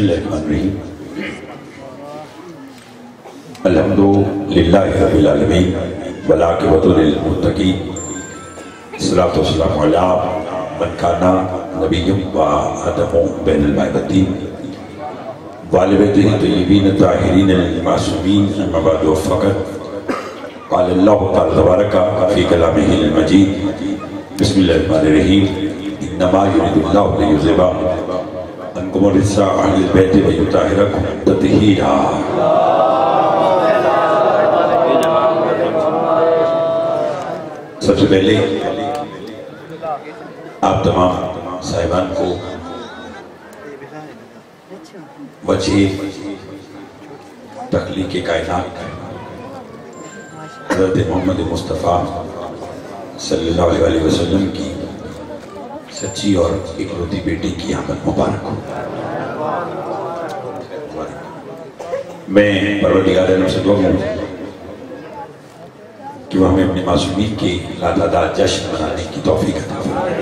बिस्मिल्लाहिर्रहमानिर्रहीम अल्हम्दुलिल्लाहि रब्बिल आलमीन वल आक़िबतु लिल मुत्तक़ीन सलातु वस्सलामु अला मन काना नबिय्युम व आदमु बैनल मायबतीन वालिबैतिही तय्यबीन ताहिरीन मासूमीन अम्मा बअद फ़क़त क़ाल अल्लाहु तआला तबारक फ़ी कलामिहिल मजीद बिस्मिल्लाहिर्रहमानिर्रहीम इन्नमा युरिदुल्लाहु लियुज़हिबा अनकुम रिस्सा अहलिल बैत व युताहिरकुम तत्हीरा सबसे पहले आप तमाम साहिबान को वजह तखलीक कायनात हज़रत मोहम्मद मुस्तफ़ा सल्लल्लाहु अलैहि वसल्लम की सच्ची और इकलौती बेटी की आमद मुबारक हो। मैं परवरदिगार से दुआ कि वो हमें अपने मासूमीन के लातादार जश्न मनाने की तौफीक अता फरमाए।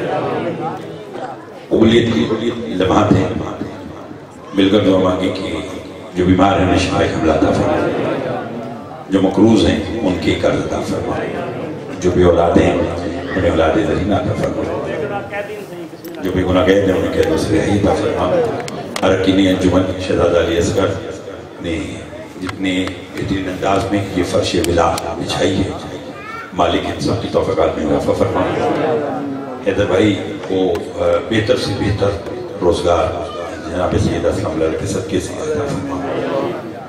उबलियत की लम्हात हैं। मिलकर दुआ मांगे कि जो बीमार हैं शिफाए हमला अता फरमाए। जो मकरूज हैं, उनके कर्ज अता फरमाए। जो भी औलादे हैं, उन्हें औलाद जरीना अता फरमाए। जो भी गुनाह गए थे उन्हें कैदों से रिहाई अता फरमाए अरकिन अंजुमन, शहजादा अली असगर ने जितने बेहतरीन अंदाज में ये फर्श विला बिछाई है, मालिक इंसान की तोफ़ात में इजाफा फरमाए हैदर भाई को बेहतर से बेहतर रोज़गार जनाब सैद असलम के सदक़े से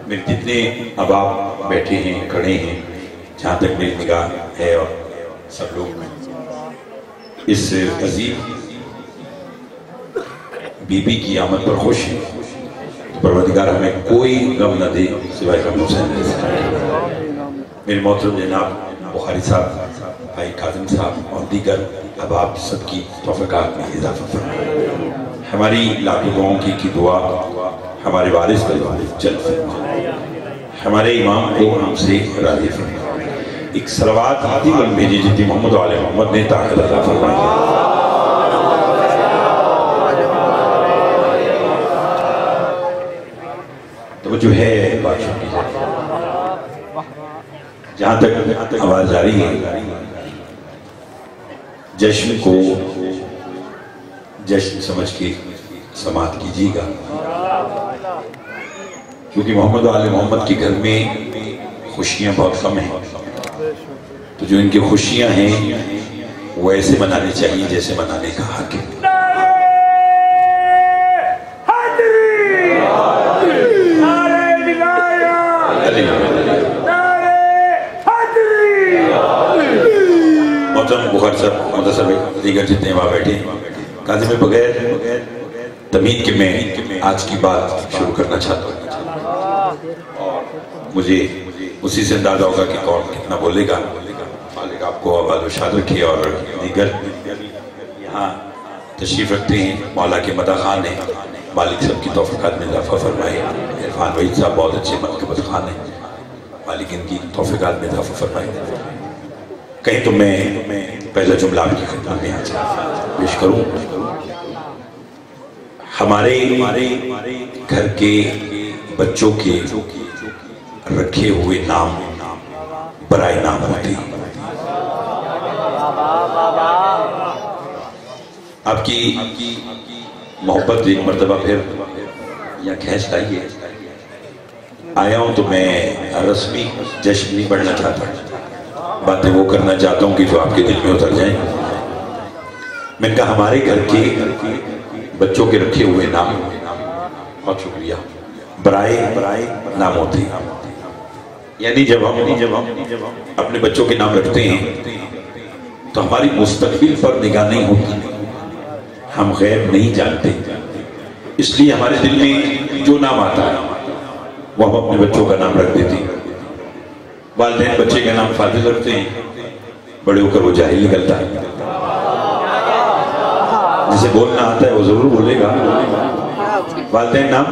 मेरे जितने अब आप बैठे हैं, खड़े हैं, जहाँ तक मेरी निगाह है और सब लोग इस अजीब बीबी की आमद पर खुश हैं। तो परवदिगार हमें कोई गम न दे सिवाय गम हुसैन मेरे मोहतरम जनाब बुखारी साहब भाई काजिम साहब और दीगर अब आप सबकी तोफ़ात में इजाफा फरमाए। हमारी लाखों दुआओं की, की दुआ हमारे वारिस पर चल फरमाए हमारे इमाम को हमसे राज़ी फरमाए। एक सलवात हाथी बन भेजी जितनी मोहम्मद वाले मोहम्मद ने ताकत अदा फरमाई। तो जो है बादशाह की। जहाँ तक आवाज़ आ रही है, जश्न को जश्न समझ के समाप्त कीजिएगा। क्योंकि मोहम्मद वाले मोहम्मद के घर में खुशियाँ बहुत कम हैं। तो जो इनकी खुशियाँ हैं, वो ऐसे मनानी चाहिए जैसे मनाने का हक है। मोहतरम बुखार साहब मुदसर भाई दीगर जितने वहाँ बैठे काजी में बगैर तमीद के मैं आज की बात शुरू करना चाहता हूँ। मुझे उसी से अंदाज़ा होगा कि कौन कितना बोलेगा। मालिक आपको आबाद शाद रखिए और दीगर। यहाँ तशरीफ़ रखते हैं, मौला के मदा खान है। मालिक सब की तोफ़ात में इजाफा फरमाए। इरफान वहीद साहब बहुत अच्छे मनकबत खान हैं। मालिक इनकी तोफ़ात में इजाफा फरमाए। कहीं तो मैं पहला जुमला आपकी खिदमत में आज पेश करूँ। हमारे हमारे घर के बच्चों के रखे हुए नाम बराए नाम होते आपकी मोहब्बत एक मरतबा फिर या लाई है आया हूँ तो मैं रस्मी जश्न नहीं पढ़ना चाहता बातें वो करना चाहता हूँ कि जो आपके दिल में उतर जाए। मैंने कहा, हमारे घर के बच्चों के रखे हुए नाम, बहुत शुक्रिया। बराए बराए नाम होते यानी जब हम जब हम अपने बच्चों के नाम रखते हैं तो हमारी मुस्तकबिल पर निगाह नहीं होती। हम गैर नहीं जानते। इसलिए हमारे दिल में जो नाम आता है, वो हम अपने बच्चों का नाम रख देते हैं। वालदेन बच्चे का नाम फाजिल रखते हैं बड़े होकर वो जाहिल निकलता है। जिसे बोलना आता है वो ज़रूर बोलेगा। वालदेन नाम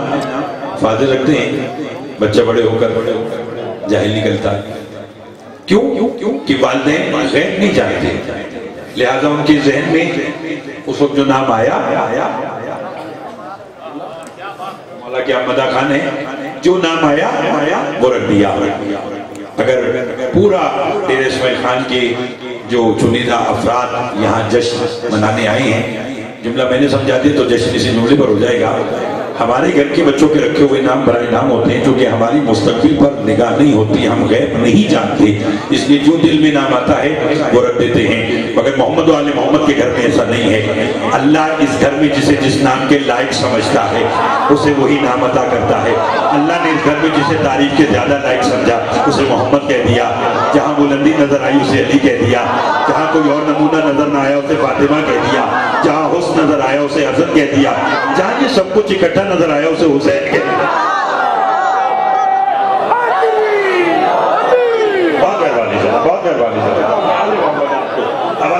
फादर रखते हैं। बच्चा बड़े होकर बड़े होकर जाहिल निकलता है। क्यों? क्यों कि वालदेन गैर नहीं जानते। लिहाजा उनके जहन में उस वक्त जो नाम आया आया मौला के अहमदा खान है, जो नाम आया आया वो रख दिया रख दिया। अगर पूरा तेरे खान के जो चुनिंदा अफराद यहाँ जश्न मनाने आए हैं, जुमला मैंने समझा दिया तो जश्न इसी जुमले पर हो जाएगा। हमारे घर के बच्चों के रखे हुए नाम बड़े नाम होते हैं, जो कि हमारी मुस्तकबिल पर निगाह नहीं होती, हम गैब नहीं जानते। इसलिए जो दिल में नाम आता है, वो रख देते हैं। मगर मोहम्मद वाले मोहम्मद के घर में ऐसा नहीं है। अल्लाह इस घर में जिसे जिस नाम के लायक समझता है, उसे वही नाम अदा करता है। अल्लाह ने इस घर में जिसे तारीफ़ के ज़्यादा लायक समझा, उसे मोहम्मद कह दिया। जहाँ बुलंदी नज़र आई, उसे अली कह दिया। जहाँ कोई और नमूना नज़र ना आया, उसे फातिमा कह दिया। जहाँ नज़र आया उसे हज़रत कह दिया जहाँ ये सब कुछ इकट्ठा नज़र आया उसे हुसैन कह दिया बहुत मेहरबानी बहुत मेहरबानी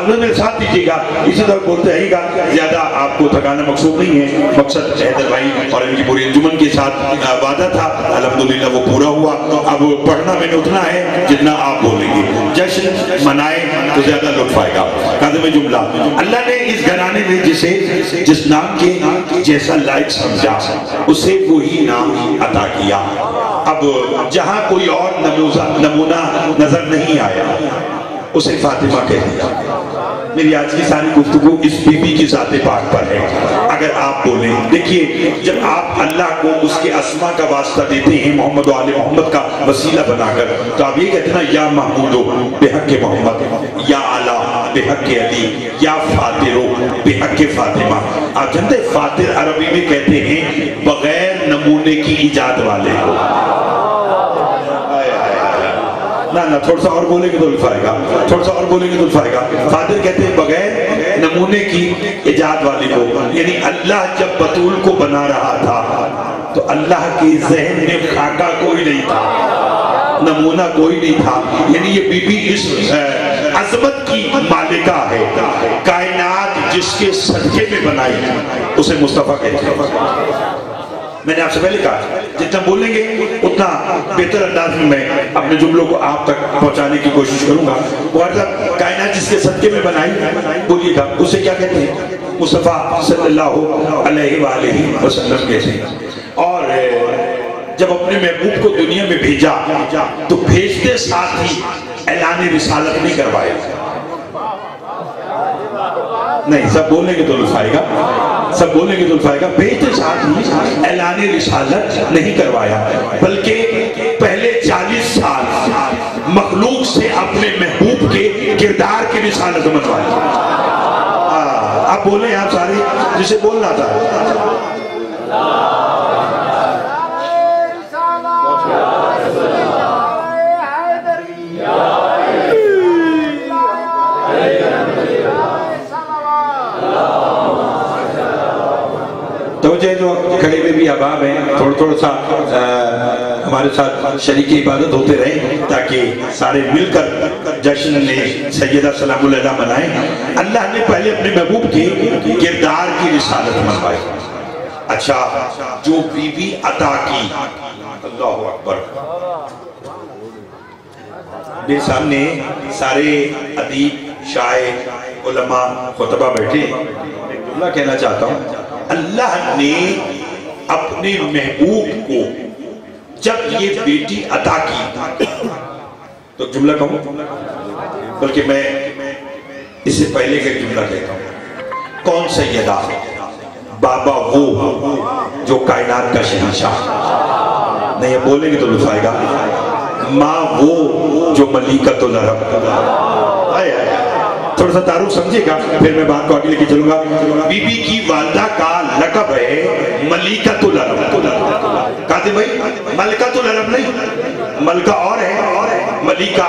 अब मेरे साथ दीजिएगा। इसी तरह बोलते रहेगा ज़्यादा आपको थकाना मकसूद नहीं है। मकसद हैदर भाई और इनकी पूरी अंजुमन के साथ वादा था। अल्हम्दुलिल्लाह वो पूरा हुआ। अब पढ़ना मैंने उतना है जितना आप बोलेंगे। जश्न मनाए तो ज़्यादा लुत्फ आएगा। कदम जुमला। अल्लाह ने इस घराने में जिसे, जिस नाम के जैसा लायक समझा, उसे वही नाम अदा किया। अब जहाँ कोई और नमूना नज़र नहीं आया, उसे फातिमा कह दिया। मेरी आज की सारी गुफ्तगु इस बीबी की जाते पाक पर है। अगर आप बोले, देखिए, जब आप अल्लाह को उसके अस्मा का वास्ता देते हैं, मोहम्मद वाले मोहम्मद का वसीला बनाकर तो आप ये कहते ना, या महमूदो, बेहक मोहम्मद, या अला, बेहक अली, या फातिरो, बेहक फातिमा। आप जानते फातिर अरबी में कहते हैं, बगैर नमूने की इजाद वाले। ना ना थोड़ा सा और बोलेंगे तो लिफाएगा थोड़ा सा और बोलेंगे तो लिफाएगा फादर कहते हैं, बगैर नमूने की इजाद वाले को, यानी अल्लाह जब बतूल को बना रहा था तो अल्लाह के जहन में खाका कोई नहीं था, नमूना कोई नहीं था। यानी ये बीबी इस अजमत की मालिका है, कायनात जिसके सदके में बनाई उसे मुस्तफ़ा कहते हैं। मैंने आपसे पहले कहा जितना बोलेंगे, उतना बेहतर अंदाज में मैं अपने जुमलों को आप तक पहुँचाने की कोशिश करूँगा। मतलब कायनात जिसके सदके में बनाई, बोलिएगा, उसे क्या कहते हैं? मुस्तफ़ा सल्लल्लाहु अलैहि वसल्लम हैं। और जब अपने महबूब को दुनिया में भेजा तो भेजते साथ ही ऐलान रिसालत नहीं करवाया। नहीं, सब बोलने बोलेंगे तो लुफाएगा सब बोलेंगे तो लुफाएगा बेहतर साथ ही ऐलान रिसालत नहीं करवाया। बल्कि पहले 40 साल मखलूक से अपने महबूब के किरदार की रिसालत मनवाई आप बोले आप सारे, जिसे बोलना था तो मुझे जो खड़े में भी अभाव थोड़ा सा हमारे साथ शरीक इबादत होते रहे ताकि सारे मिलकर जश्न ने सैदा सलाम मनाए। अल्लाह ने पहले अपने महबूब के किरदार की रिसालत मनवाई। अच्छा जो बीवी अता की, अल्लाह अकबर। मेरे सामने सारे अदीब शायर खुतबा बैठे। कहना चाहता हूँ, अल्लाह ने अपने महबूब को जब ये बेटी अदा की तो जुमला कहूँ? बल्कि मैं इससे पहले का जुमला कहता हूँ। कौन सा यदा बाबा वो जो कायनात का शहनशाह नहीं ये बोलेंगे तो लुफाएगा माँ वो जो मलिका तो लरब आए। थोड़ा सा तारुफ समझेगा फिर मैं बात को आगे लेके चलूँगा। बीबी की वालदा का लकब है मलिका तो लरब कहते भाई मलिका तो लरब नहीं, मलका और है और है। मलिका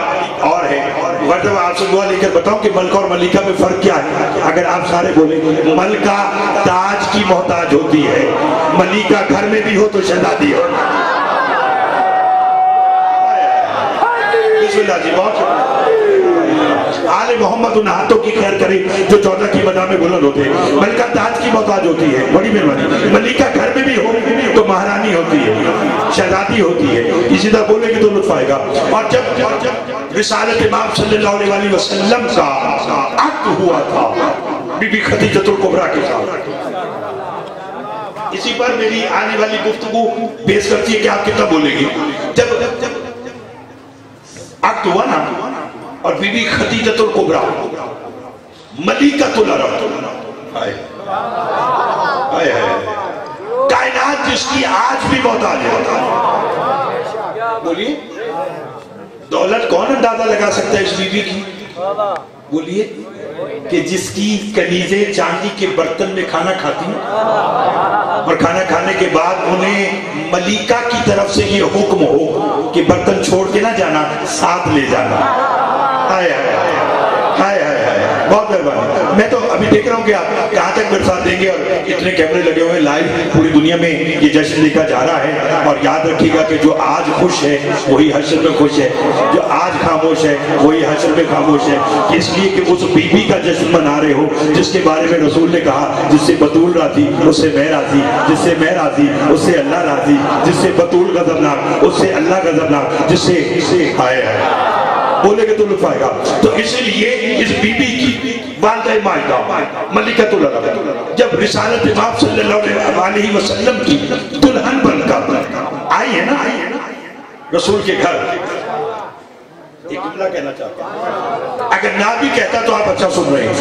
और है मतलब आपसे दुआ लेकर बताऊँ कि मलका और मलिका में फ़र्क क्या है? अगर आप सारे बोले, मलका ताज की मोहताज होती है मलिका घर में भी हो तो शहजादी हो। बिस्मिल्लाह जी, बहुत आले मोहम्मद उन हाथों की खैर करे, जो चौदह की बदा में बुलंद होते हैं। मलिका ताज की मोहताज होती है, बड़ी मेहरबानी। मलिका घर में भी हो तो महारानी होती है, शहजादी होती है। इसी तरह बोलेंगे तो लुत्फ आएगा। और जब जब जब इमाम सल्लल्लाहु अलैहि वसल्लम का अक्ट हुआ था, बीबी खदीजतुल कुबरा के साथ। इसी पर मेरी आने वाली गुफ्तगू पेश करती है कि आप कितना बोलेंगे। जब जब जब अक्ट हुआ ना और बीबी खदीजतुल कुबरा। मलिकतुल अरब। हाय। कायनात जिसकी आज भी मोहताज है। बोलिए। दौलत कौन अंदाज़ा लगा सकता है इस बीबी की? बोलिए कि जिसकी कनीजे चांदी के बर्तन में खाना खाती और खाना खाने के बाद उन्हें मलिका की तरफ़ से ये हुक्म हो कि बर्तन छोड़ के ना जाना, साथ ले जाना। हाय हाय हाय हाय हाय बहुत मेहरबानी। मैं तो अभी देख रहा हूँ कि आप कहाँ तक मेरे साथ देंगे और इतने कैमरे लगे हुए लाइव पूरी दुनिया में। ये जश्न देखा जा रहा है और याद रखिएगा कि जो आज खुश है, वही हशर में खुश है। जो आज खामोश है, वही हशर में खामोश है। इसलिए कि उस बीबी का जश्न मना रहे हो, जिसके बारे में रसूल ने कहा, जिससे बतूल राज़ी, उससे मैं राज़ी, जिससे मैं राज़ी, उससे अल्लाह राज़ी, जिससे बतूल गजबनाक, उससे अल्लाह गजबनाक, जिससे आए बोलेगे तो लुत्फ तो इसलिए इस बीबी की जब रिसालत इमाम सल्लल्लाहु वसल्लम की दुल्हन बनकर आई है ना, आई है ना, रसूल के घर। एक कहना चाहता अगर ना भी कहता तो आप अच्छा सुन रहे हैं,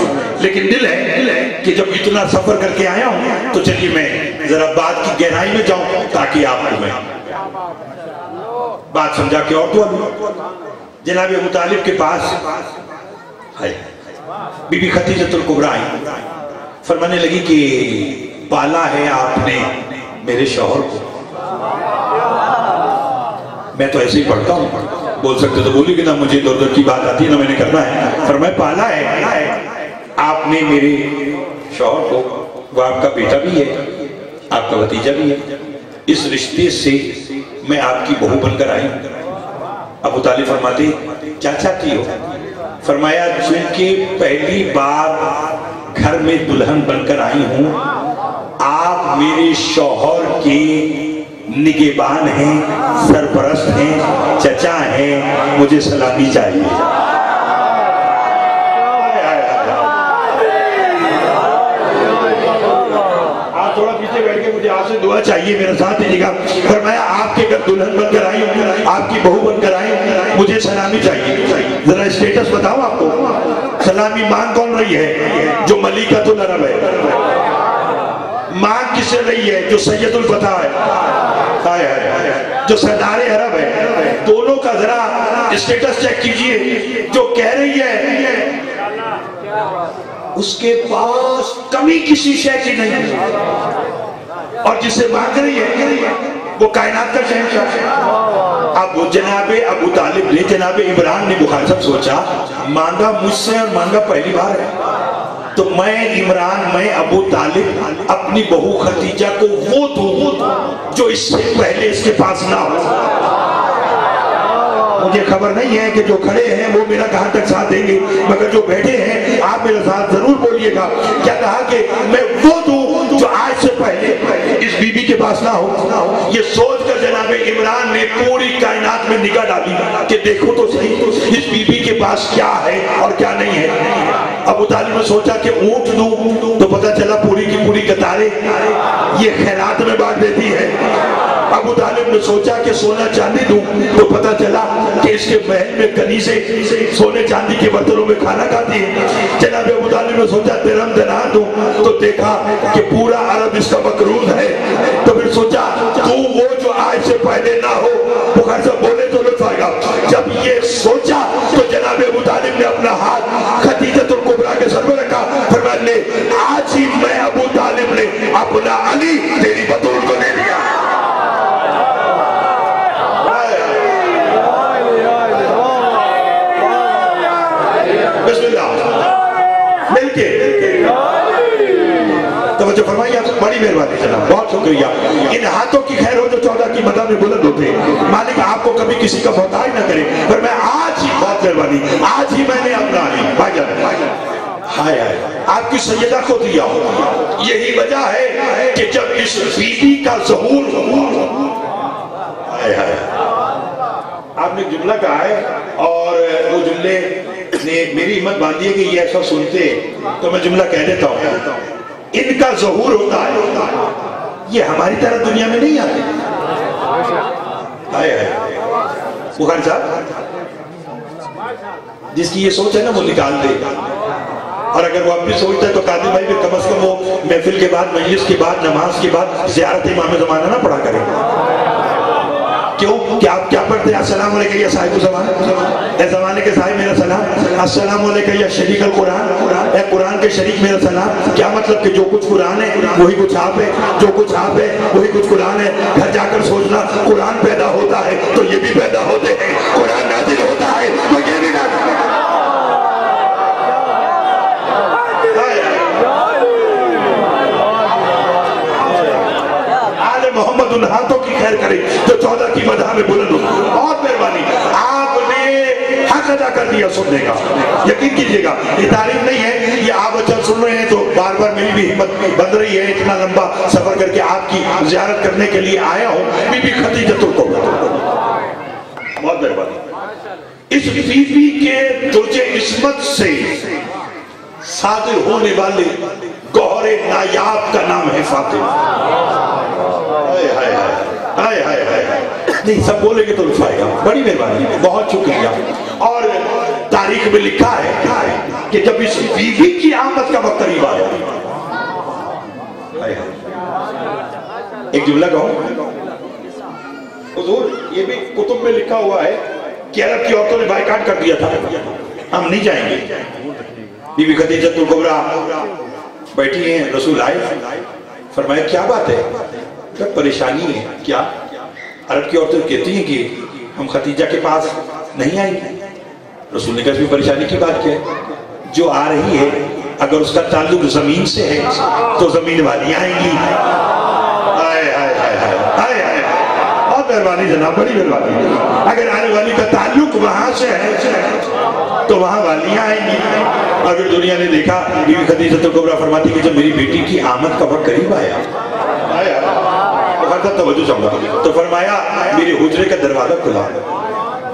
लेकिन दिल है दिल है कि जब इतना सफ़र करके आया हूँ तो चलिए मैं जरा बात की गहराई में जाऊँ, ताकि आपको मैं बात समझा के और तो जनाब अबू तालिब के पास है। बीबी खतीजतुल कुबरा फरमाने लगी कि पाला है आपने मेरे शोहर को। मैं तो ऐसे ही पढ़ता हूँ। बोल सकते तो बोली कि ना मुझे दो दर की बात आती है ना मैंने करना है। पर मैं पाला है। आपने मेरे शोहर को, वो आपका बेटा भी है, आपका भतीजा भी है। इस रिश्ते से मैं आपकी बहू बनकर आई अबू तालिब फरमाते क्या चाहती हो फरमाया, चूँकि पहली बार घर में दुल्हन बनकर आई हूँ, आप मेरे शोहर के निगेबान हैं, सरपरस्त हैं, चचा हैं, मुझे सलामी चाहिए। थोड़ा पीछे बैठ के मुझे आपसे दुआ चाहिए मेरे साथ, दीजिएगा। फरमाया, आपके घर दुल्हन बनकर आपकी बहू बनकर हूँ मुझे सलामी चाहिए। जरा स्टेटस बताओ आपको। सलामी मांग कौन रही है? जो मलिका तो नरम है। मांग किससे रही है? जो सैयदुल फता है। हाय हाय जो सरदार अरब है। दोनों का जरा स्टेटस चेक कीजिए। जो कह रही है, उसके पास कमी किसी शय की नहीं है। और जिसे मांग रही है, वो कायनात का शहनशाह है। अब जनाबे अबू तालिब ने, जनाबे इमरान ने बुखार सब सोचा, मांगा मुझसे और मांगा पहली बार है। तो मैं इमरान, मैं अबू तालिब, अपनी बहू खतीजा को वो दूँ जो इससे पहले इसके पास ना हो। मुझे खबर नहीं है कि जो खड़े हैं, वो मेरा कहाँ तक साथ देंगे। मगर जो बैठे हैं, आप मेरे साथ ज़रूर बोलिएगा। क्या कहा कि मैं वो दूँ जो आज से पहले इस बीबी के पास ना हो। ना हो ये सोच कर जनाब इमरान ने पूरी कायनात में निगाह डाली कि देखो तो सही तो इस बीबी के पास क्या है और क्या नहीं है। अबू तालिब ने सोचा कि ऊँट दूँ तो पता चला पूरी की पूरी कतारें, ये खैरात में बांट देती है। अबू तालिब ने सोचा कि सोना चांदी दूँ तो पता चला कि इसके महल में कनी से सोने चांदी के बर्तनों में खाना खाती है। जनाब अबू तालिब ने सोचा, तिरम दिना दूँ तो देखा कि पूरा अरब इसका मकरूज है। तो फिर सोचा, तू वो जो आज से पहले ना हो, बुखार से बोले तो लुत्फ आएगा। जब ये सोचा तो जनाब अबू तालिब ने अपना हाथ खतीजतुल कुबरा के सर में रखा। फरमाने मैंने आज ही मैं अबू बहुत शुक्रिया। इन हाथों की खैर हो जो चौदह की मदद में बुलंद होते। मालिक आपको कभी किसी का मोहताज ना करे पर मैं आज ही बहुत मेहरबानी आज ही मैंने अपना ली। भाईजान हाय हाय। आपकी सैयदा को दिया। यही वजह है कि जब इस बीबी का जहूर हाय हाय। आपने जुमला कहा है और वो जुमले ने मेरी हिम्मत बांधी है कि ये ऐसा सुनते तो मैं जुमला कह देता हूँ। इनका जहूर होता है। ये हमारी तरह दुनिया में नहीं आते। आए आए साहब, जिसकी ये सोच है ना, वो निकाल दे। और अगर वो भी सोचता है तो कादिर भाई भी कम अज कम वो महफिल के बाद मयूस के बाद, नमाज़ के बाद, जियारत इमाम जमाना ना पढ़ा करेगा क्यों? क्या आप क्या पढ़ते हैं? अस्सलाम वालेकुम, या साहिब ए जमाने? के साहिब मेरा सलाम। अस्सलाम वालेकुम, या शरीक अल कुरान। ए, कुरान के शरीक मेरा सलाम। क्या मतलब कि जो कुछ कुरान है, वही कुछ आप है? जो कुछ आप है, वही कुछ कुरान है। घर जाकर सोचना, कुरान पैदा होता है तो ये भी पैदा होते हैं। तो हाथों की खैर करे। जो की में बुलंद हो। बहुत मेहरबानी। आपने हक अदा कर दिया सुनने का। यकीन कीजिएगा, ये तारीफ़ नहीं है, ये आप अच्छा सुन रहे हैं तो बार बार मेरी भी हिम्मत बन रही है, इतना लंबा सफ़र करके आपकी जियारत करने के लिए आया हूँ। बीबी खतीजतुल कुबरा बहुत मेहरबानी। इस बीबी के तुझे इस्मत से सादिर होने वाले गौरे नायाब का नाम है फातिमा। हाय हाय। हाय हाय। नहीं, सब बोलेंगे तो रुफाएगा बड़ी मेहरबानी। बहुत शुक्रिया। और तारीख में लिखा है कि जब इस बीवी की आमद का वक्त करीब आया। एक जुमला कहूँ हुजूर, ये भी कुतुब में लिखा हुआ है कि अरब की औरतों ने बायकाट कर दिया था। हम नहीं जाएँगे। बीबी खदीजतुल कुबरा बैठी हैं, रसूल आए। फरमाया, क्या बात है? क्या परेशानी है? क्या? अरब की औरतें कहती हैं कि हम खतीजा के पास नहीं आएँगे रसूल ने कहा परेशानी की बात क्या जो आ रही है, अगर उसका ताल्लुक ज़मीन से है तो ज़मीन वाली आएँगी। मेहरबानी जनाब, बड़ी मेहरबानी अगर आने वाली का ताल्लुक वहाँ से है तो वहाँ वालियाँ आएँगी। अगर दुनिया ने देखा, बीवी खदीजा तो कुबरा फरमाती कि जब मेरी बेटी की आमद का वक्त करीब आया हर तब तवज्जो चाहूँगा। तो फरमाया, मेरे हुजरे का दरवाज़ा खुला।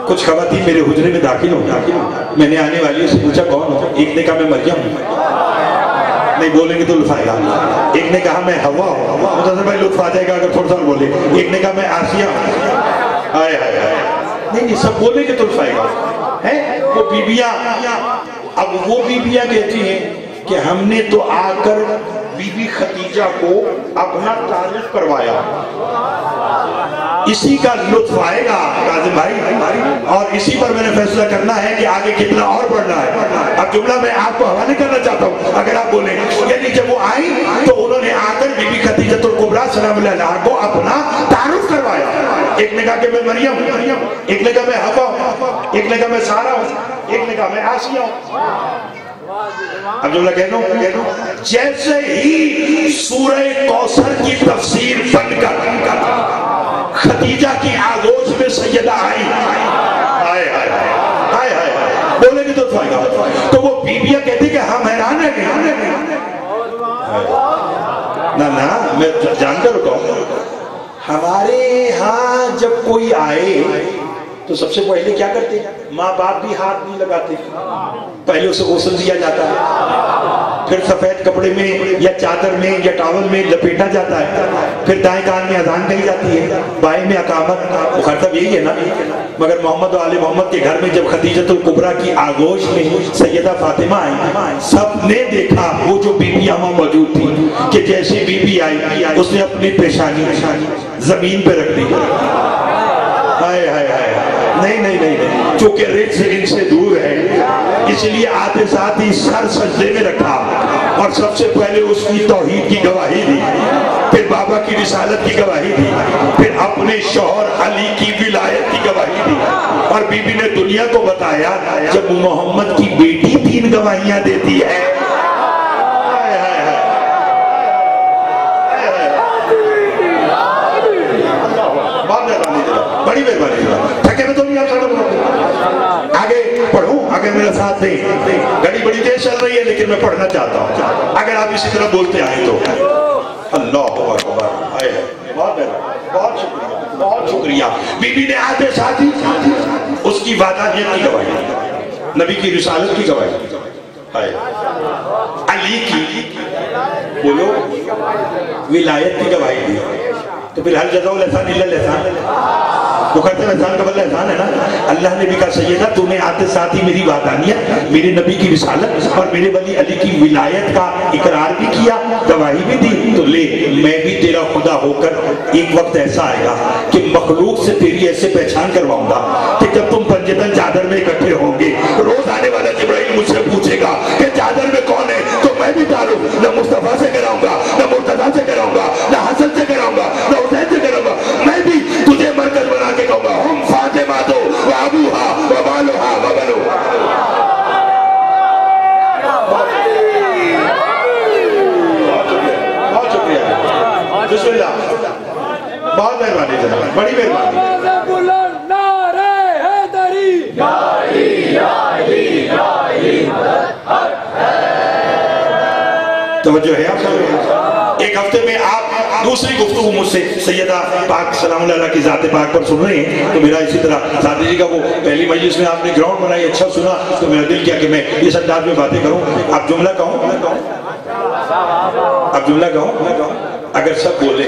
कुछ खवातीन मेरे हुजरे में दाखिल हो दाखिल मैंने आने वाली से पूछा, कौन हो? एक ने कहा, मैं मरियम नहीं बोलेंगे तो लुफाएगा एक ने कहा, मैं हवा हूँ। मुझे भाई, लुत्फ आ जाएगा अगर थोड़ा सा बोले। एक ने कहा, मैं आसिया हाय हाय हाय नहीं नहीं, सब बोलेंगे तो लुफाएगा है? वो बीबियाँ, अब वो बीबियाँ कहती हैं कि हमने तो आकर बीबी खतीजा को अपना तारुफ करवाया। इसी का लुत्फ आएगा, काजिम भाई और इसी पर मैंने फैसला करना है कि आगे कितना और बढ़ना है। अब जुमला मैं आपको हवाले करना चाहता हूँ, अगर आप बोले, यानी जब वो आई तो उन्होंने आकर बीबी खतीजतुल कुबरा, सलाम को अपना तारुफ करवाया। एक ने कहा कि मैं मरियम, एक ने कहा मैं हवा एक ने कहा मैं सारा हूँ, एक ने कहा मैं आसिया हूँ। अब जुमला कह दूँ कह दूँ, जैसे ही सूरह कौसर की तफसीर बनकर खदीजा की आगोश में सैयदा आई हाय हाय हाय हाय बोलेंगे तो फ़ायदा तो वो बीबिया कहती कि हम हैरान है। ना ना, मैं जानकर बताऊँ, हमारे यहाँ जब कोई आए तो सबसे पहले क्या करते? माँ बाप भी हाथ नहीं लगाते। पहले उसे गौसल दिया जाता है। फिर सफ़ेद कपड़े में या चादर में या टावल में लपेटा जाता है। फिर दाएँ कान में अजान कही जाती है। बाएँ में अकामत। मुखरतब यही है ना? मगर मोहम्मद आले मोहम्मद के घर में जब खदीजतुल कुबरा की आगोश में सैयदा फातिमा आई, सबने देखा, वो जो बीबी वहाँ मौजूद थी, कि जैसे बीबी आई, उसने अपनी पेशानी ज़मीन पे रख दी। नहीं नहीं नहीं नहीं। रेत से इनसे दूर है। इसलिए आते साथ ही सर सजदे में रखा। और सबसे पहले उसकी तौहीद की गवाही दी। फिर बाबा की रिसालत की गवाही दी। फिर अपने शोहर अली की विलायत की गवाही दी। और बीबी ने दुनिया को बताया, जब मोहम्मद की बेटी तीन गवाहियाँ देती है में मेरा साथ दें घड़ी बड़ी तेज चल रही है, लेकिन मैं पढ़ना चाहता हूँ। अगर आप इसी तरह बोलते आए तो। अल्लाह बहुत शुक्रिया। बहुत शुक्रिया। बीबी ने आते साथी ही। उसकी वादानियत की गवाही। नबी की रिसालत की गवाही। अली की, बोलो, विलायत की गवाही दी। तो फिर हर जगह लहसान लहसान। वो कहते हैं, लहसान का बदला लहसान है ना? अल्लाह ने भी कहा, सैयदा, तूने आते साथ ही मेरी वादानियत मेरे नबी की रिसालत और मेरे वली अली की विलायत का इकरार भी किया, गवाही भी दी। तो ले, मैं भी तेरा खुदा होकर एक वक्त ऐसा आएगा कि मखलूक से तेरी ऐसे पहचान करवाऊँगा कि जब तुम पंजतन चादर में इकट्ठे होंगे, रोज दूसरी गुफ्तगू मुझसे। सैयदा पाक सलाम की जात पाक पर सुन रहे हैं तो मेरा इसी तरह सादी जी का वो पहली मजलिस में आपने ग्राउंड बनाई अच्छा सुना तो मेरा दिल किया कि मैं इस अंदाज में बातें करूँ। आप जुमला कहूँ आप जुमला कहूँ अगर सब बोले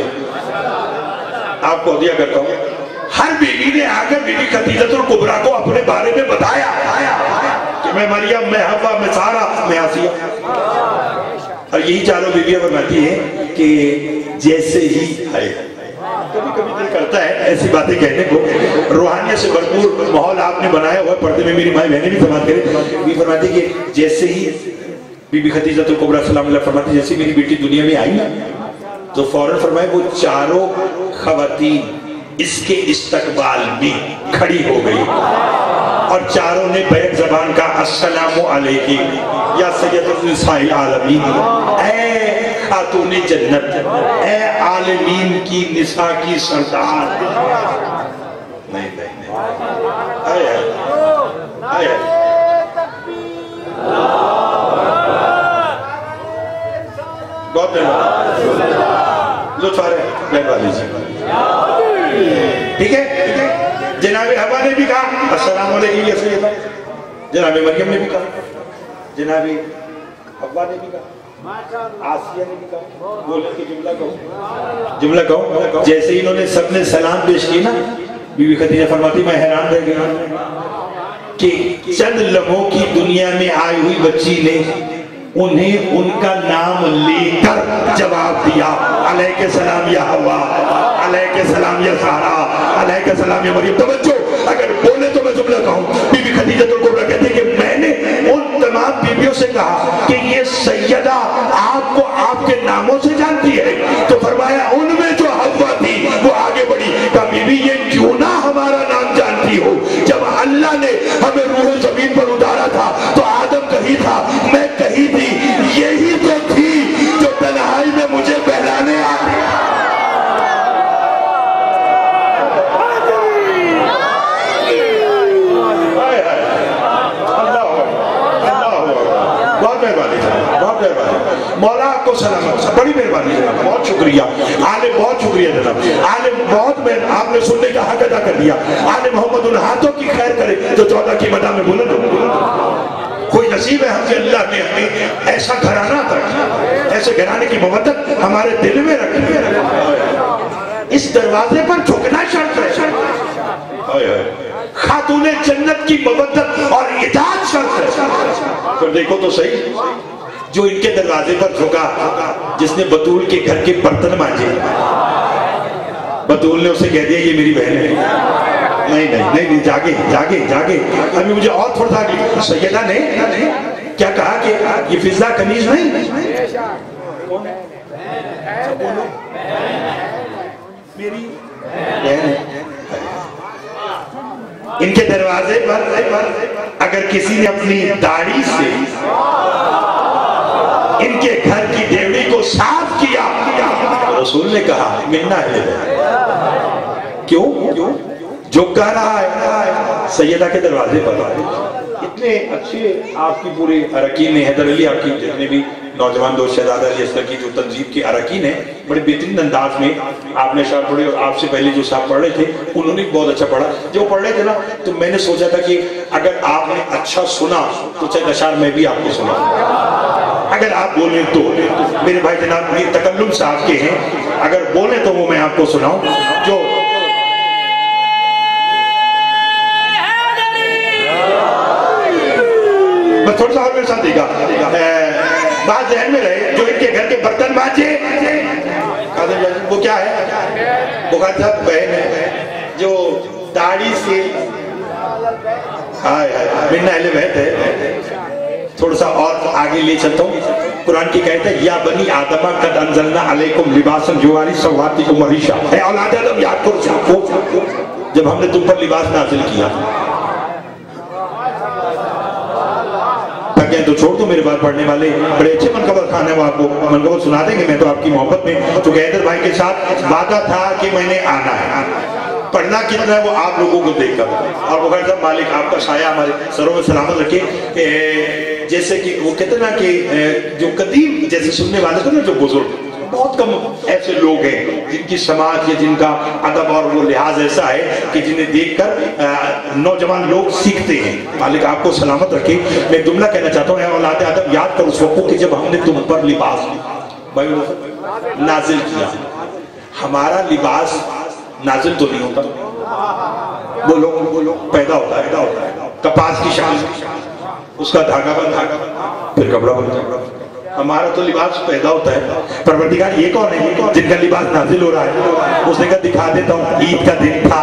आपको दिया करता हूँ हर बीवी ने आकर बीबी खतीजतुल कुबरा को अपने बारे में बताया आया, आया, कि मैं मरियम मैं हवा मैं सारा मैं आसिया। और यही चारों बीवियाँ बताती हैं कि जैसे ही है कभी कभी दिल करता है ऐसी बातें कहने को। रूहानियत से भरपूर माहौल आपने बनाया हुआ पर्दे में मेरी माए बहनें भी फरमात करें भी फरमाती कि जैसे ही बीबी खतीजा तो कुबरा सलाम फरमाती जैसे मेरी बेटी दुनिया में आई ना तो फ़ौरन फरमाए वो चारों खवातीन इसके इस्तकबाल में खड़ी हो गई। और चारों ने बैक जबान का अलैकुम। या सैयदुल आलमीन। ऐ खातून जन्नत। ऐ आलमीन की निसा की सरदार। नहीं नहीं बहुत लुत्फ आ मेहरबानी जी। ठीक है ठीक है? जनाब हवा ने भी कहा, अस्सलाम वालेकुम जनाब मरियम ने भी कहा, जनाब हवा ने भी कहा जुमला कहो। जैसे ही इन्होंने सबने सलाम पेश की ना बीबी खदीजा फरमाती, मैं हैरान रह गया कि चंद लम्हों की दुनिया में आई हुई बच्ची ने उन्हें उनका नाम लेकर जवाब दिया अलैके सलाम या हवा। तवज्जो, अगर बोले तो मैं जुमला कहूँ। बीबी खदीजा तो कुबरा कहती है कि मैंने उन तमाम बीवियों से कहा कि ये सैयदा आपको आपके नामों से जानती है। तो फरमाया, उनमें जो हवा थी, वो आगे बढ़ी। कहा बीबी ये क्यों ना हमारा नाम जानती हो? जब अल्लाह ने हमें रूह शुक्रिया। आले, बहुत शुक्रिया जनाब। आले, बहुत मेहर आपने सुनने का हक अदा कर दिया। आले मोहम्मद उन हाथों की खैर करे जो चौदह की मदा में बोले दो कोई नसीब है हमसे, अल्लाह ने हमें ऐसा घराना रखा ऐसे घराने की मोहब्बत हमारे दिल में रखी है इस दरवाजे पर झुकना शर्त है। खातून जन्नत की मोहब्बत और इजाद शर्त है। फिर देखो तो सही। जो इनके दरवाजे पर झुका, जिसने बतूल के घर के बर्तन मांजे। बतूल ने उसे कह दिया, ये मेरी बहन है। नहीं नहीं नहीं नहीं, जागे जागे जागे। अभी मुझे और थोड़ा सा सैयदा ने क्या कहा कि ये फिजा कमीज नहीं। मेरी बहन इनके दरवाजे पर अगर किसी ने अपनी दाढ़ी से इनके घर की देवड़ी को साफ़ किया। रसूल ने कहा मिलना है। क्यों? क्यों जो कह रहा है, सैयदा के दरवाजे पर। इतने अच्छे आपकी पूरे अरकीन ने हैदर अली आपकी, जितने भी नौजवान दोस्त, शहजादा अली असगर की जो तंजीब के अरकीन है, बड़े बेहतरीन अंदाज में आपने शार पढ़े और आपसे पहले जो साहब पढ़ रहे थे, उन्होंने भी बहुत अच्छा पढ़ा। जो पढ़ रहे थे ना तो मैंने सोचा था कि अगर आपने अच्छा सुना तो चाहे अशार मैं भी आपको सुना अगर आप बोले तो। मेरे भाई जनाब ये तकल्लुम साहब के हैं। अगर बोले तो वो मैं आपको सुनाऊं। जो बस थोड़ा सा और मेरे साथ देगा। बात जहन में रहे जो इनके घर के बर्तन भाई, वो क्या है? बुखार साहब बहन जो दाढ़ी से हाय मिन्ना अहले बैत है। थोड़ा सा और आगे ले चलता हूँ। कुरान की कहते हैं, या बनी आदमा कद अंजलना अलैकुम लिबासन जुवारी सवाती को मरीशा है औलाद आदम, याद करो सबको जब हमने तुम पर लिबास नाजिल किया। तो छोड़ दो मेरे बात पढ़ने वाले। बड़े अच्छे मनकबर खान है वो आपको। मनकबर सुना देंगे मैं तो आपकी मोहब्बत में। तो गैदर भाई के साथ वादा था कि मैंने आना है। पढ़ना कितना है वो आप लोगों को देखकर। और वो साहब मालिक, आपका साया हमारे सरों में सलामत रखे जैसे कि वो कहते ना कि जो कदीम जैसे सुनने वाले थे ना, जो बुज़ुर्ग, बहुत कम ऐसे लोग हैं जिनकी समाज या जिनका अदब और वो लिहाज ऐसा है कि जिन्हें देखकर नौजवान लोग सीखते हैं। मालिक आपको सलामत रखे। मैं जुमला कहना चाहता हूँ औलाद आदम याद कर उस वक्त कि जब हमने तुम पर लिबास भाई नाजिल किया। हमारा लिबास नाजिल तो नहीं होता। बोलो बोलो, पैदा होता है, पैदा होता है। कपास की शान। उसका धागा बन धागा फिर कपड़ा बन कपड़ा हमारा तो लिबास पैदा होता है। परवरदिगार, ये कौन है? ये कौन जिनका लिबास नाजिल हो रहा है। उसने कहा, दिखा देता हूँ, ईद का दिन था।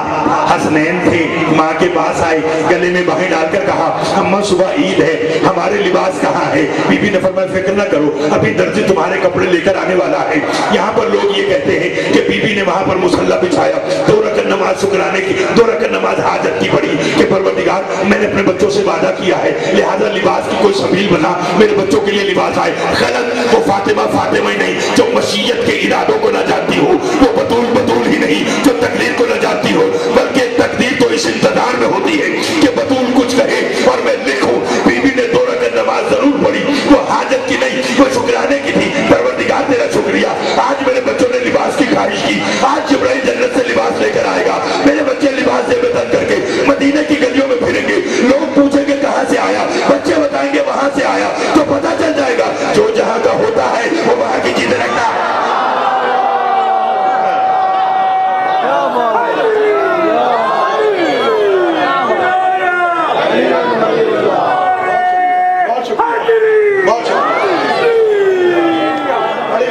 हसनैन थे। माँ के पास आए। गले में बाहें डालकर कहा, अम्मा, सुबह ईद है। हमारे लिबास कहाँ है? बीबी ने फरमाया, फ़िक्र ना करो। अभी दर्जी तुम्हारे कपड़े लेकर आने वाला है। यहाँ पर लोग ये कहते हैं कि बीबी ने वहाँ पर मुसल्ला बिछाया। दो रकत नमाज़ शुक्राने की दो रकत नमाज़ हाजत की पड़ी कि परवरदिगार, मैंने अपने बच्चों से वादा किया है, लिहाजा लिबास की कोई सबील बना, मेरे बच्चों के लिए लिबास आए। गलत, वो फातिमा फातिमा ही नहीं, जो मशीयत के इरादों को न जानती हो, वो बतूल बतूल ही नहीं, जो तकदीर को न जानती हो, बल्कि तकदीर तो इस इंतज़ार में होती है कि बतूल कुछ कहे और मैं लिखूं। बीबी ने दो रकत नमाज़ ज़रूर पढ़ी, वो हाजत की नहीं, वो शुक्राने की थी। परवरदिगार, तेरा शुक्रिया। आज मेरे बच्चों ने लिबास की ख्वाहिश की, आज जिब्राइल जन्नत से लिबास लेकर आएगा। मेरे बच्चे लिबास से बेतन करके मदीने की गलियों में फिरेंगे। लोग पूछेंगे कहाँ से आया? बच्चे बताएँगे वहाँ से आया। तो पता चल जाएगा जो जहाँ का होता है वो वहाँ की चीज़ें रखता है।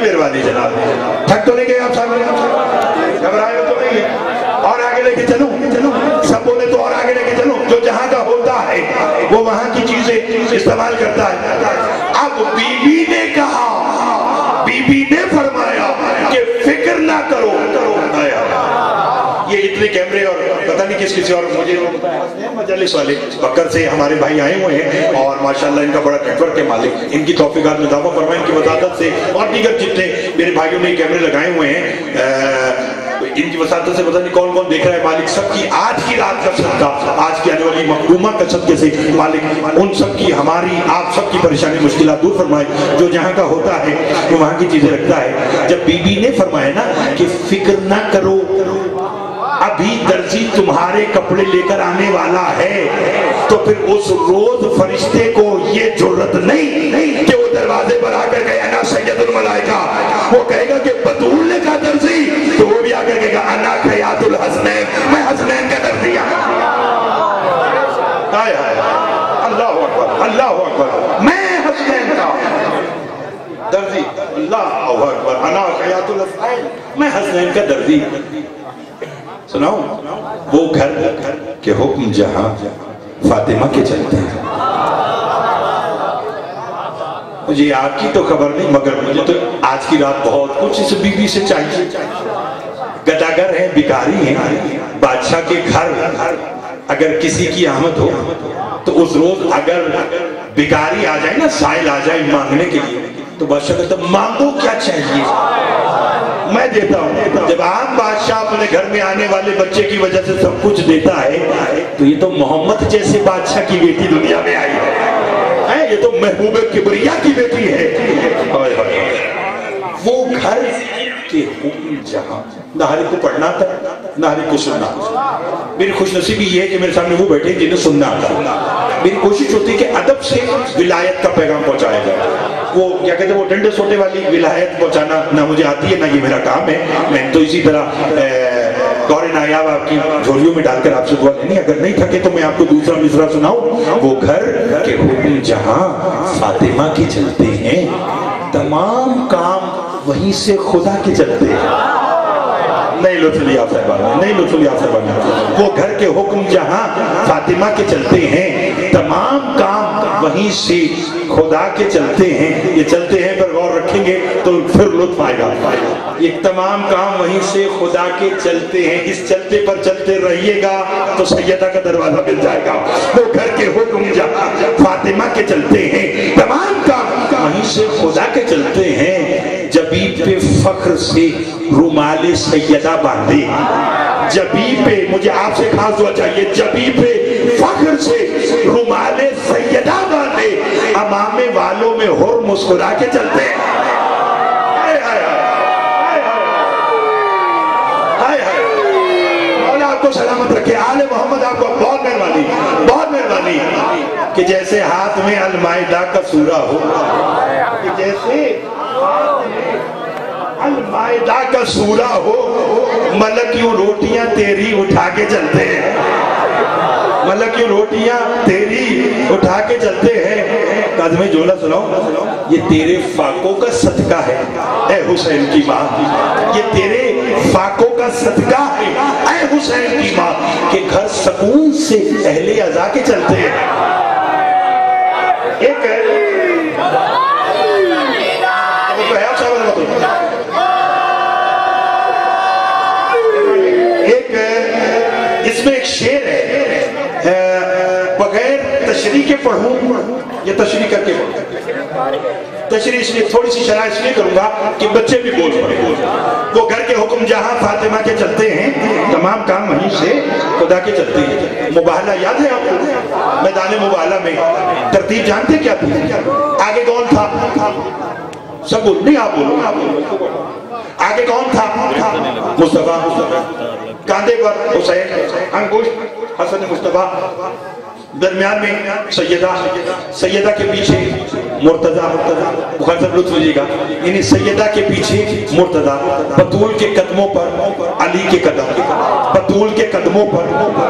मेहरबानी जनाब। थक तो नहीं गए आप साहब आगे लेके चलो। चलो सब बोले तो और आगे लेके चलो। जो जहाँ का होता है, वो वहाँ की चीज़ें इस्तेमाल करता है। अब बीबी ने कहा, बीबी ने फरमाया कि फ़िक्र ना करो। करो ये इतने कैमरे और पता नहीं किस किसी और मुझे मजलिस वाले, बकर से हमारे भाई आए हुए हैं और माशाल्लाह इनका बड़ा नेटवर्क है मालिक। इनकी तौफीकात में दावा फरमाए इनकी वसादत से और दीगर जितने मेरे भाइयों ने कैमरे लगाए हुए हैं इनकी वसादत से पता नहीं कौन कौन देख रहा है मालिक। सबकी आज की रात का सदका आज की आने वाली मखदूमा का सदके से मालिक उन सबकी हमारी आप सबकी परेशानी मुश्किल दूर फरमाए। जो जहाँ का होता है वो वहाँ की चीज़ें रखता है। जब बीबी ने फरमाया ना कि फ़िक्र ना करो अभी दर्जी तुम्हारे कपड़े लेकर आने वाला है तो फिर उस रोज फरिश्ते को ये ज़रूरत नहीं, नहीं कि वो दरवाजे पर आकर गया ना सैयदुल मलाइका। वो कहेगा मैं हसनैन का दर्जी सुनाओ वो घर के हुक्म जहाँ फातिमा के चलते हैं मुझे आपकी तो खबर नहीं मगर मुझे तो आज की रात बहुत कुछ इस बीबी से चाहिए गदागर है भिखारी है बादशाह के घर अगर किसी की आमद हो तो उस रोज अगर भिखारी आ जाए ना साइल आ जाए मांगने के लिए तो बादशाह कहता, मांगो क्या चाहिए? मैं देता हूँ। जब आम बादशाह अपने घर में आने वाले बच्चे की वजह से सब कुछ देता है तो ये तो मोहम्मद जैसे बादशाह की बेटी दुनिया में आई है। ये तो महबूब किबरिया की बेटी है। वो घर के हुक्म को पढ़ना था नाहरी को सुनना मेरी खुशनसीबी ये है कि मेरे सामने वो बैठे जिन्हें सुनना था। मेरी कोशिश होती है कि अदब से विलायत का पैगाम पहुँचाया जाए। वो क्या कहते हैं वो डंडे सोटे वाली विलायत पहुंचाना ना मुझे आती है ना ये मेरा काम है। मैं तो इसी तरह अ, नायाब आपकी झोलियों में डालकर आपसे दुआ लेनी अगर नहीं थके तो मैं आपको दूसरा मिसरा सुनाऊं। वो घर के हुक्म जहाँ फातिमा के चलते हैं तमाम काम वहीं से खुदा के चलते हैं। नहीं लुत्फली आप साहबान नहीं लुत्फली आप साहबान वो घर के हुक्म जहाँ फातिमा के चलते हैं तमाम काम वहीं से खुदा के चलते हैं। ये चलते हैं पर गौर रखेंगे तो फिर लुत्फ आएगा। ये तमाम काम वहीं से खुदा के चलते हैं। इस चलते पर चलते रहिएगा तो सैयदा का दरवाज़ा मिल जाएगा। वो घर के हुक्म जहाँ फातिमा के चलते हैं। तमाम काम वहीं से खुदा के चलते हैं। जबी पे फख्र से रुमाले सैयदा बांधे। जबी पे, मुझे आपसे खास दुआ चाहिए, जबी पे, फख्र से, रुमाले सैयदा बांधे, अमामे वालों में हुर मुस्कुरा के चलते। हैं सलामत रखे, आले मोहम्मद आपको बहुत मेहरबानी बहुत मेहरबानी। कि जैसे हाथ में अलमाइदा का सूरा हो, कि जैसे अलमाइदा का सूरा हो, मलक यूँ रोटियाँ तेरी उठा के चलते हैं। मलक यूँ रोटियाँ तेरी उठा के चलते हैं। कद में जोला सुनाओ, ये तेरे फाकों का सदका है ए हुसैन की माँ। ये तेरे फाकों का सदका है ए हुसैन की माँ, के घर सकून से अहले अजा के चलते हैं। एक है तो है आप साहब बताओ। एक अ, इसमें एक शेर है बगैर तशरी के पढ़ूं, या तशरी करके तशरी इसलिए थोड़ी सी शराह इसलिए करूँगा कि बच्चे भी बोल पड़े। वो घर के हुक्म जहाँ फातिमा के चलते हैं, तमाम काम वहीं से खुदा के चलते हैं। मुबाहला याद है आपको? मैदान मुबाहला में। तरतीब जानते क्या थी आगे कौन था? सब बोल नहीं आप बोलो आप बोलो। आगे कौन था? मुस्तफ़ा। कांधे पर हुसैन, अंकुश, हसन मुस्तफ़ा। दरमियान में सैयदा सैयदा के पीछे मुर्तजा साहब, लुत्फ लीजिएगा। यानी सैयदा के पीछे मुर्तजा, बतूल के कदमों पर अली के कदम। बतूल के कदमों पर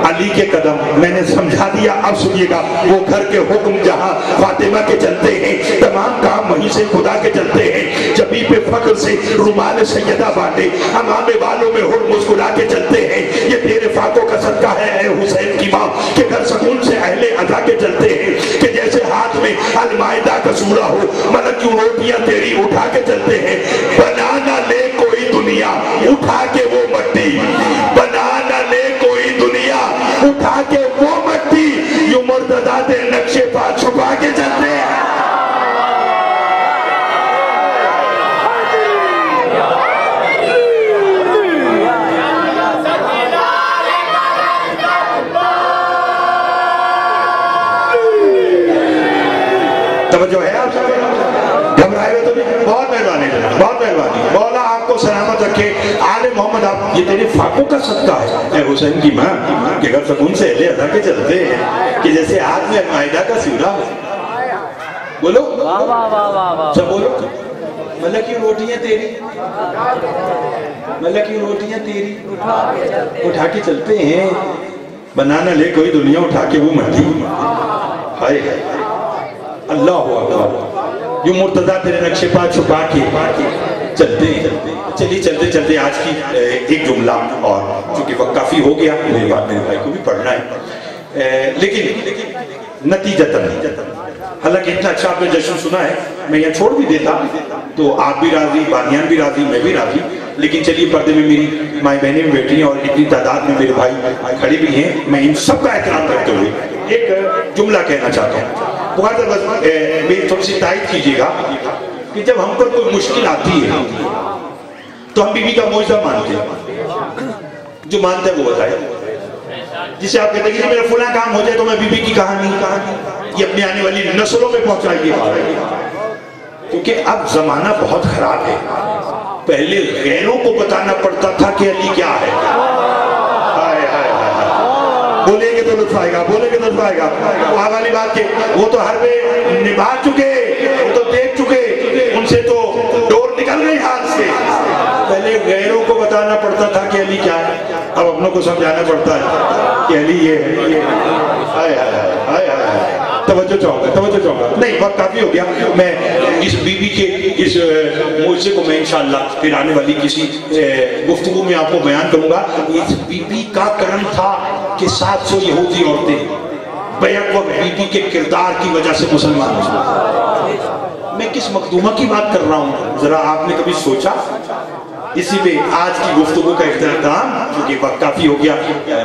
अली के कदम। मैंने समझा दिया, अब सुनिएगा, वो घर के हुक्म जहाँ फातिमा के चलते हैं, तमाम काम वहीं से खुदा के चलते हैं। जबी पे फख्र से रुमाल सैयदा बांटे हमारे बालों में हुर मुस्कुरा के चलते हैं। ये तेरे फाकों का सदका है हुसैन की माँ, के घर सकून से अहले अदा के चलते हैं, कि जैसे हाथ में अलमायदा का सूरा हो। मतलब क्यों रोटियाँ तेरी उठा के चलते हैं? बना ना ले कोई दुनिया, उठा के वो मट्टी। बना ना ले कोई दुनिया, उठा के वो मट्टी। यू मुर्तदा दे नक्शे पा छुपा के चलते हैं। तेरे फाकों का सदका है। हुसैन की माँ के घर सकून से ले अदा के चलते हैं कि जैसे हाथ में मायदा का सूरा हो। बोलो। सब बोलो। मतलब की रोटियाँ तेरी। मतलब की रोटियाँ तेरी। उठा के चलते हैं। बनाना ले कोई दुनिया उठा के वो मट्टी हाय हाय अल्लाह अकबर यूँ मुर्तजा तेरे नक्शे पा छुपा के चलते चलिए चलते चलते आज की एक जुमला और चूँकि वक्त काफ़ी हो गया, मेरे बात मेरे भाई को भी पढ़ना है। लेकिन नतीजतन। हालाँकि इतना अच्छा आपने जश्न सुना है, मैं यहाँ छोड़ भी देता तो आप भी राज़ी, बानियान भी राज़ी, मैं भी राज़ी। लेकिन चलिए, पर्दे में मेरी माई बहनें भी बैठी हैं और इतनी तादाद में मेरे भाई खड़े भी हैं। मैं इन सबका एहतराम करते हुए एक जुमला कहना चाहता हूँ। मेरी थोड़ी सी तायद कीजिएगा। कि जब हम पर कोई मुश्किल आती है तो हम बीबी का मुआवजा मानते हैं। जो मानते हैं वो बताए। जिसे आप कहते हैं मेरा फुला काम हो जाए तो मैं बीबी की कहानी कहानी ये अपनी आने वाली नस्लों में पहुंचाएगी क्योंकि अब जमाना बहुत खराब है। पहले गैरों को बताना पड़ता था कि अली क्या है। बोलेंगे तो लुत्फ आएगा, बोलेंगे तो लुत्फ आएगा। वहाँ वाली बात के वो तो हर वे निभा चुके वो तो देख चुके उनसे तो डोर निकल गई हाथ से पहले गैरों को बताना पड़ता था कि अली क्या है। अब अपनों को समझाना पड़ता है कि अली ये है। ये। हाय हाय हाय हाय तवज्जो चाहूँगा तवज्जो चाहूँगा। नहीं, वक्त काफ़ी हो गया। मैं इस बीबी के, इस मुझसे को मैं इंशाल्लाह फिर आने वाली किसी गुफ्तगु में आपको बयान करूँगा। इस बीबी का कर्म था कि 700 यहूदी औरतें बैक वक्त बीबी के किरदार की वजह से मुसलमान। मैं किस मखदूमा की बात कर रहा हूँ? जरा आपने कभी सोचा? इसी पे आज की गुफ्तगु का इख्ताम क्योंकि वक्त काफ़ी हो गया।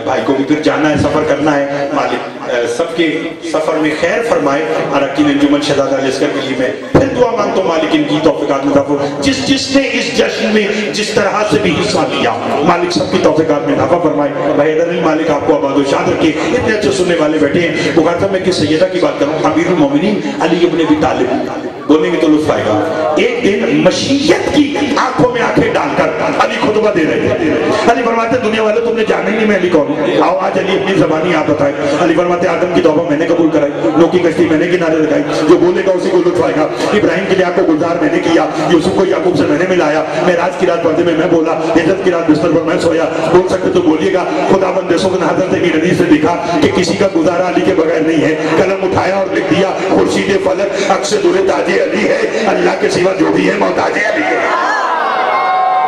भाई को भी फिर जाना है, सफ़र करना है। मालिक सबके सफ़र में खैर फरमाए। अरकीन अंजुमन शहजादा लश्कर के लिए मैं फिर दुआ माँगता हूँ, मालिक, इनकी तौफिकात में इजाफा जिस जिसने इस जश्न में जिस तरह से भी हिस्सा लिया, मालिक, सबकी तौफिकात में इजाफा फरमाए। भाई अली, मालिक, आपको आबाद शाद रखे। इतने अच्छे सुनने वाले बैठे हैं। बुखार साहब, मैं किस सैदा की बात करूँ? अमीर मोमिनीन, अली इब्ने अबी तालिब। बोलेंगे तो लुत्फ आएगा। एक दिन मशीयत की आँखों में आँखें डालकर अली खुतबा दे रहे थे अली फरमाते दुनिया वाले तुमने जाना ही नहीं मैं अली कौन आओ आज अली अपनी जबानी आप बताए। अली फरमाते आदम की तौबा मैंने कबूल कराई। लोकी कश्ती मैंने किनारे लगाई। जो बोलेगा उसी को लुत्फ इब्राहिम के लिए आपको गुलजार मैंने किया। यूसुफ को याकूब से मैंने मिलाया। मैं राज की रात पर्दे में मैं बोला इज़्ज़त की रात बिस्तर पर मैं सोया। बोल सकते तो बोलिएगा खुदा बंदेशों को हज़रत की नदी से दिखा कि किसी का गुजारा अली के बगैर नहीं है। कलम उठाया और लिख दिया, खुर्शीद फलक अक्सर दुरे ताजे अली है। अल्लाह के सिवा जो भी है, मोहताज अली है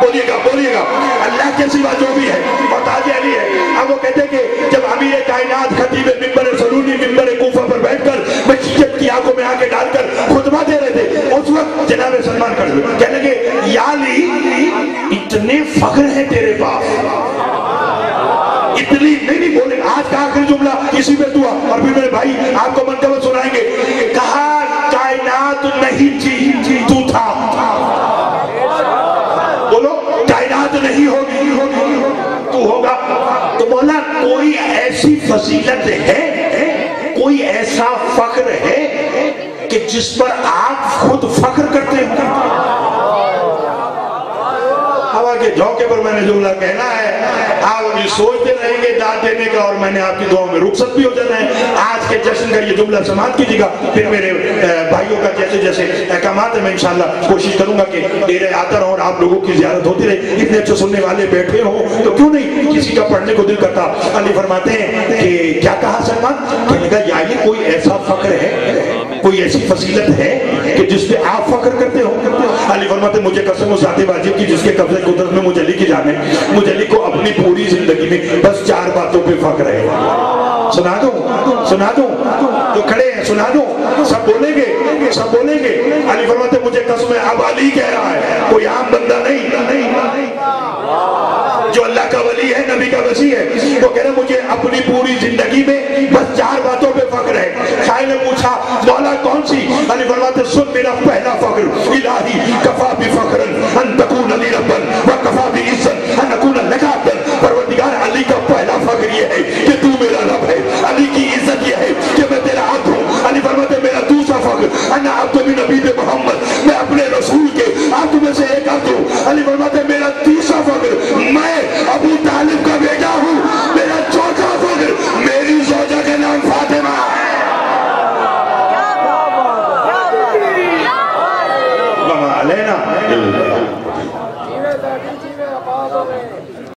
बोलिएगा बोलिएगा। अल्लाह के सिवा जो भी है मोहताज अली है। अब वो कहते कि जब अमीर कायनात खतीब मिंबर सलूनी मिंबर कोफा पर बैठकर मस्जिद की आँखों में आके डालकर खुतबा दे रहे थे, उस वक्त जनाब सलमान हुए कहने लगे, या अली, इतने फख्र है तेरे पास इतनी नहीं नहीं, बोले, आज का आखिरी जुमला इसी पे हुआ। और फिर मेरे भाई आपको मनकबत सुनाएँगे, कहा कायनात नहीं थी, तू था बोलो कायनात नहीं होगी होगी तू होगा तो बोला कोई ऐसी फसीलत है? कोई ऐसा फख्र है कि जिस पर आप खुद फख्र करते हो? हवा के झोंके पर मैंने जुमला कहना है आप अभी सोचते रहेंगे, दाद देने का, और मैंने आपकी दुआ में रुखसत भी हो जाना है। आज के जश्न का ये जुमला समाप्त कीजिएगा। फिर मेरे भाइयों का जैसे जैसे अहकाम है, मैं इंशाल्लाह कोशिश करूँगा कि डेरे आता रहूँ और आप लोगों की जियारत होती रहे। इतने अच्छे सुनने वाले बैठे हो तो क्यों नहीं किसी का पढ़ने को दिल करता? अली फरमाते हैं कि क्या कहा सलमान? कहने का यानी कोई ऐसा फख्र है? कोई ऐसी फसीलत है कि जिसपे आप फख्र करते हो? करते हो अली फरमाते मुझे कसम उस जाते वाजिब की जिसके कब्जे कुदरत में मुझे की जाने, मुझे को अपनी पूरी ज़िंदगी में बस चार बातों पे फख्र है। सुना दो? सुना दो? जो खड़े हैं, सुना दो? सब बोलेंगे? सब बोलेंगे? अली फरमाते, मुझे कसम है, अब अली कह रहा है। कोई आम बंदा नहीं। नहीं जो अल्लाह का वली है, नबी का वसी है, वो कह रहे मुझे अपनी पूरी ज़िंदगी में बस चार बातों पे फख्र है। शायद ने पूछा, मौला कौन सी? अली फरमाते, सुन मेरा पहला फख्र, इलाही कफा भी फख्रन, अन तकून अली रब्बन, व कफा भी इज़्ज़त, अन अकून परवरदिगार अली का पहला फख्र यह है कि तू मेरा रब है। अली की इज़्ज़त यह है कि मैं तेरा हाथ हूँ। अली फरमाते, मेरा दूसरा फख्र। अन्ना अब्द भी नबी थे मोहम्मद। मैं अपने रसूल के आप में से एक हाथ हूँ। अली फरमाते, मेरा तीसरा फख्र। मैं अबू तालिब